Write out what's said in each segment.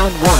Round one.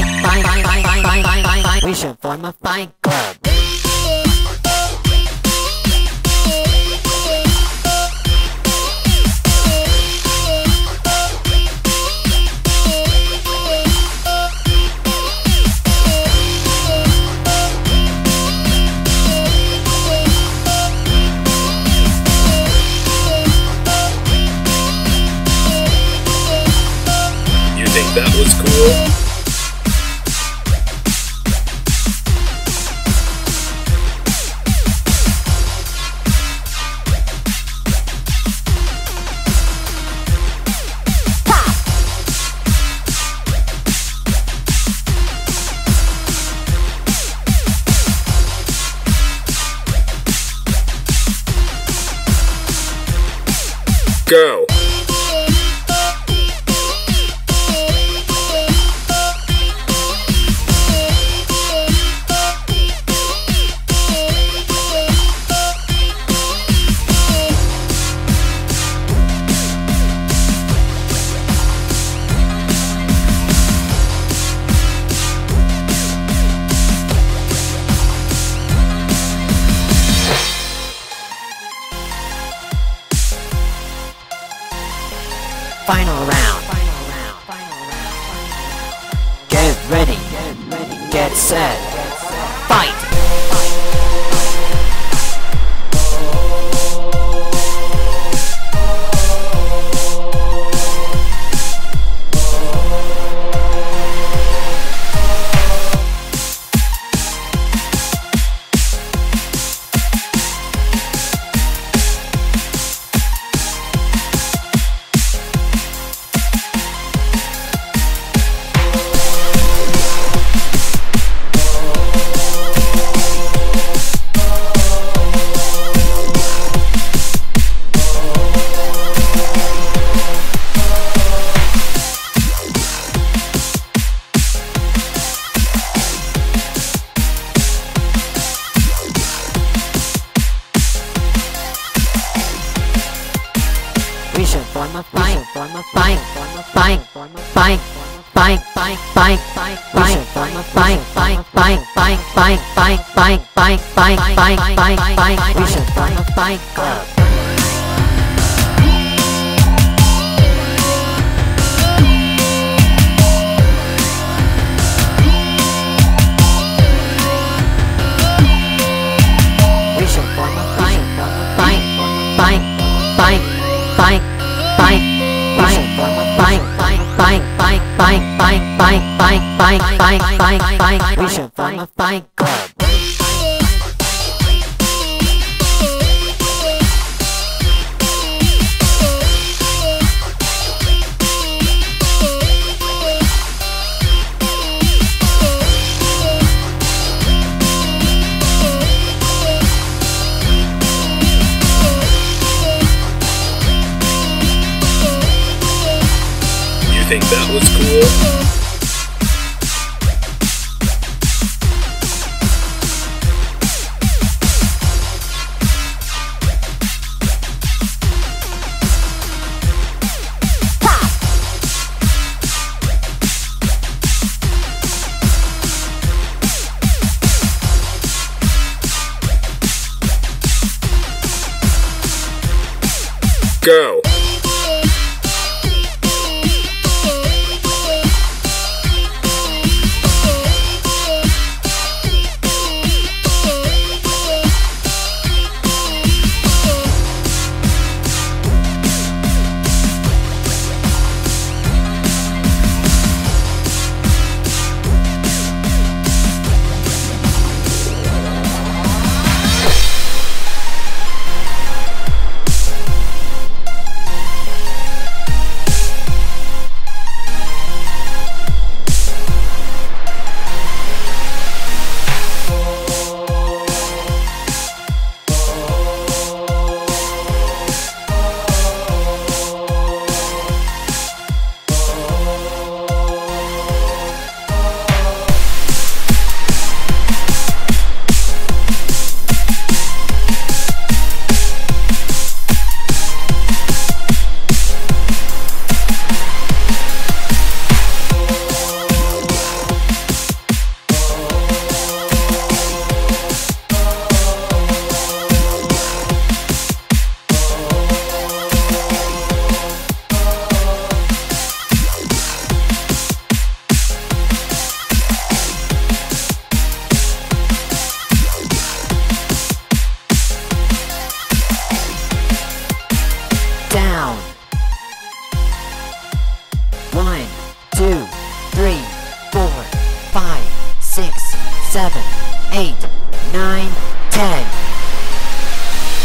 form a fight club. You think that was cool? Go! Final round. Get ready. Get set. Fight! We should form a fight, form a fight, form a fight, form fight, fight, fight, fight, fight, fight, form fight, fight, fight, fight, fight, fight, fight, fight, fight, fight, fight, fight, fight. We should form a fight club. fight. We should form a club. You think that was cool? Go.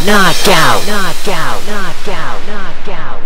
knock out, knock out, knock out, knock out.